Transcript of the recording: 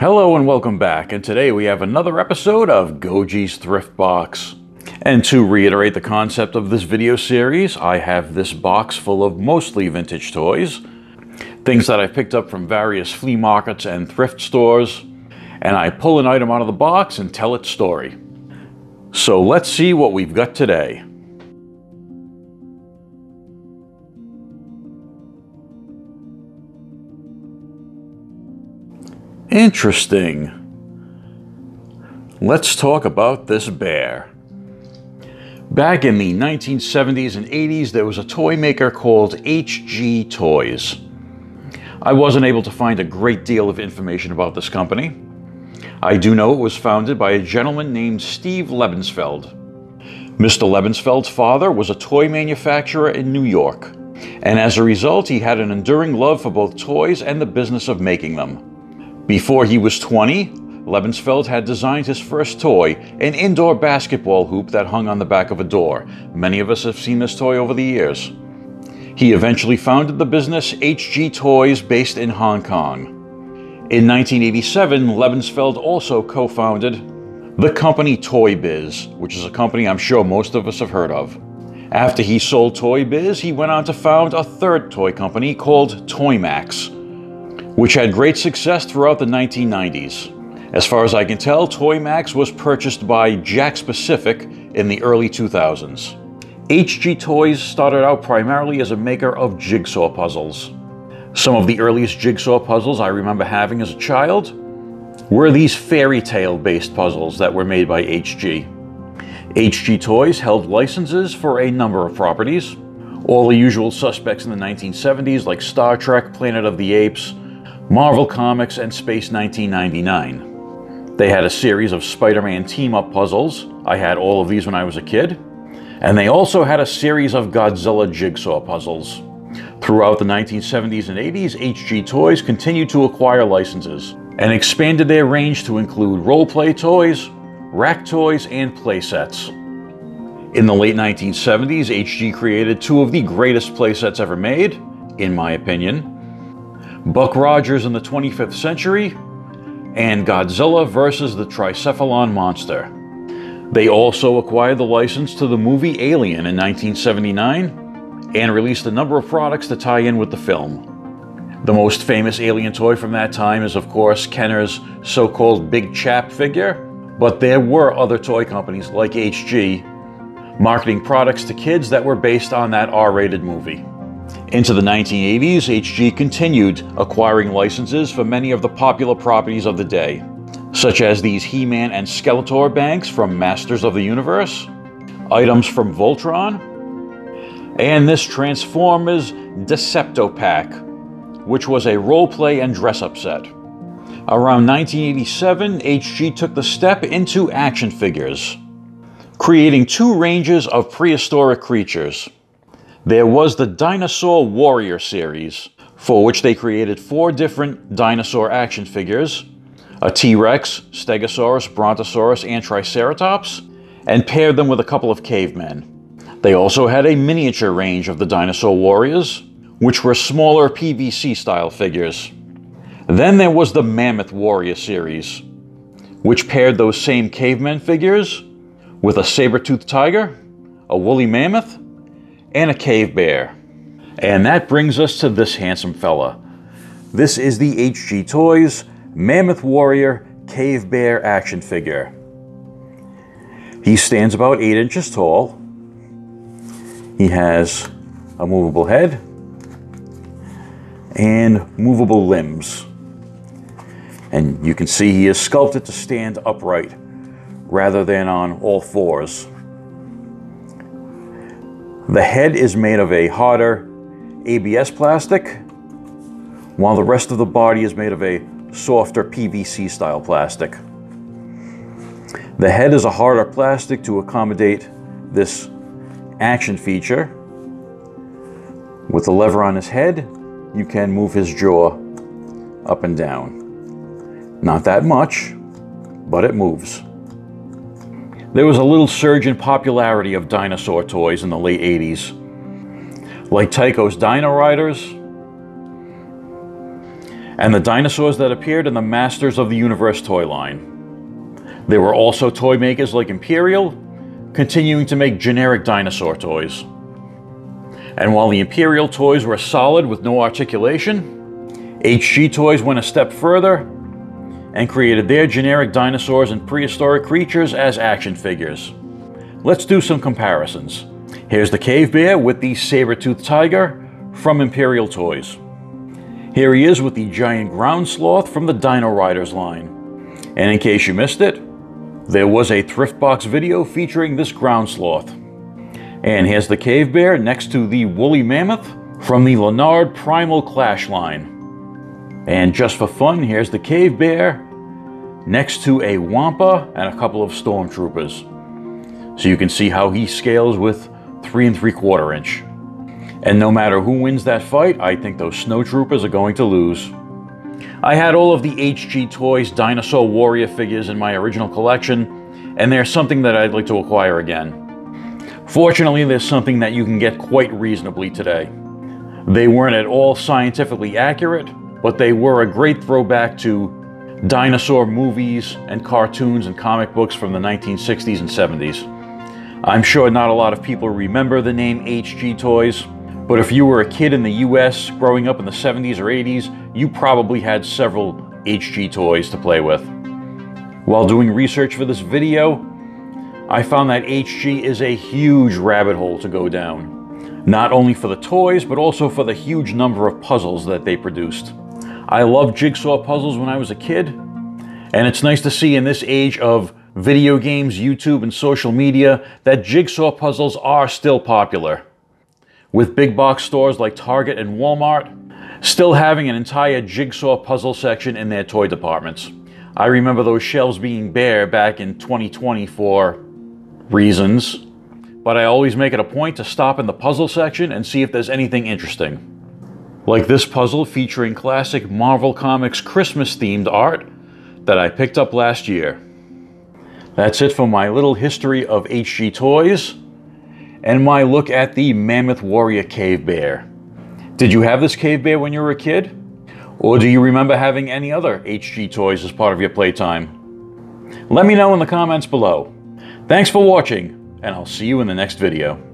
Hello and welcome back, and today we have another episode of Goji's Thrift Box. And to reiterate the concept of this video series, I have this box full of mostly vintage toys, things that I've picked up from various flea markets and thrift stores, and I pull an item out of the box and tell its story. So let's see what we've got today. Interesting. Let's talk about this bear. Back in the 1970s and 80s, there was a toy maker called HG Toys. I wasn't able to find a great deal of information about this company. I do know it was founded by a gentleman named Steve Lebensfeld. Mr. Lebensfeld's father was a toy manufacturer in New York, and as a result, he had an enduring love for both toys and the business of making them. Before he was 20, Lebensfeld had designed his first toy, an indoor basketball hoop that hung on the back of a door. Many of us have seen this toy over the years. He eventually founded the business HG Toys based in Hong Kong. In 1987, Lebensfeld also co founded the company Toy Biz, which is a company I'm sure most of us have heard of. After he sold Toy Biz, he went on to found a third toy company called Toymax which had great success throughout the 1990s. As far as I can tell, Toymax was purchased by Jakks Pacific in the early 2000s. HG Toys started out primarily as a maker of jigsaw puzzles. Some of the earliest jigsaw puzzles I remember having as a child were these fairy tale based puzzles that were made by HG. HG Toys held licenses for a number of properties, all the usual suspects in the 1970s like Star Trek, Planet of the Apes, Marvel Comics, and Space 1999. They had a series of Spider Man team up puzzles. I had all of these when I was a kid. And they also had a series of Godzilla jigsaw puzzles. Throughout the 1970s and 80s, HG Toys continued to acquire licenses and expanded their range to include role-play toys, rack toys, and playsets. In the late 1970s, HG created two of the greatest playsets ever made, in my opinion, Buck Rogers in the 25th Century, and Godzilla vs. the Tricephalon Monster. They also acquired the license to the movie Alien in 1979 and released a number of products to tie in with the film. The most famous alien toy from that time is, of course, Kenner's so called Big Chap figure, but there were other toy companies like HG marketing products to kids that were based on that R rated movie. Into the 1980s, HG continued acquiring licenses for many of the popular properties of the day, such as these He Man and Skeletor banks from Masters of the Universe, items from Voltron, and this Transformers Decepto Pack, which was a role play and dress up set. Around 1987, HG took the step into action figures, creating two ranges of prehistoric creatures. There was the Dinosaur Warrior series, for which they created four different dinosaur action figures a T Rex, Stegosaurus, Brontosaurus, and Triceratops, and paired them with a couple of cavemen. They also had a miniature range of the Dinosaur Warriors, which were smaller PVC style figures. Then there was the Mammoth Warrior series, which paired those same cavemen figures with a saber-toothed tiger, a woolly mammoth, and a cave bear. And that brings us to this handsome fella. This is the HG Toys Mammoth Warrior Cave Bear action figure. He stands about 8 inches tall. He has a movable head and movable limbs. And you can see he is sculpted to stand upright rather than on all fours. The head is made of a harder ABS plastic, while the rest of the body is made of a softer PVC style plastic. The head is a harder plastic to accommodate this action feature. With the lever on his head, you can move his jaw up and down. Not that much, but it moves. There was a little surge in popularity of dinosaur toys in the late 80s, like Tyco's Dino Riders and the dinosaurs that appeared in the Masters of the Universe toy line. There were also toy makers like Imperial, continuing to make generic dinosaur toys. And while the Imperial toys were solid with no articulation, HG Toys went a step further and created their generic dinosaurs and prehistoric creatures as action figures. Let's do some comparisons. Here's the cave bear with the saber-toothed tiger from Imperial Toys. Here he is with the giant ground sloth from the Dino Riders line. And in case you missed it, there was a thrift box video featuring this ground sloth. And here's the cave bear next to the woolly mammoth from the Lanard Primal Clash line. And just for fun, here's the cave bear next to a Wampa and a couple of stormtroopers. So you can see how he scales with three and three quarter inch. And no matter who wins that fight, I think those snowtroopers are going to lose. I had all of the HG Toys Dinosaur Warrior figures in my original collection, and they're something that I'd like to acquire again. Fortunately, there's something that you can get quite reasonably today. They weren't at all scientifically accurate, but they were a great throwback to dinosaur movies and cartoons and comic books from the 1960s and 70s. I'm sure not a lot of people remember the name HG Toys, but if you were a kid in the US growing up in the 70s or 80s, you probably had several HG toys to play with. While doing research for this video, I found that HG is a huge rabbit hole to go down. Not only for the toys, but also for the huge number of puzzles that they produced. I loved jigsaw puzzles when I was a kid, and it's nice to see in this age of video games, YouTube, and social media that jigsaw puzzles are still popular. With big box stores like Target and Walmart still having an entire jigsaw puzzle section in their toy departments. I remember those shelves being bare back in 2020 for reasons, but I always make it a point to stop in the puzzle section and see if there's anything interesting like this puzzle featuring classic Marvel Comics Christmas themed art that I picked up last year. That's it for my little history of HG Toys and my look at the Mammoth Warrior Cave Bear. Did you have this cave bear when you were a kid? Or do you remember having any other HG toys as part of your playtime? Let me know in the comments below. Thanks for watching, and I'll see you in the next video.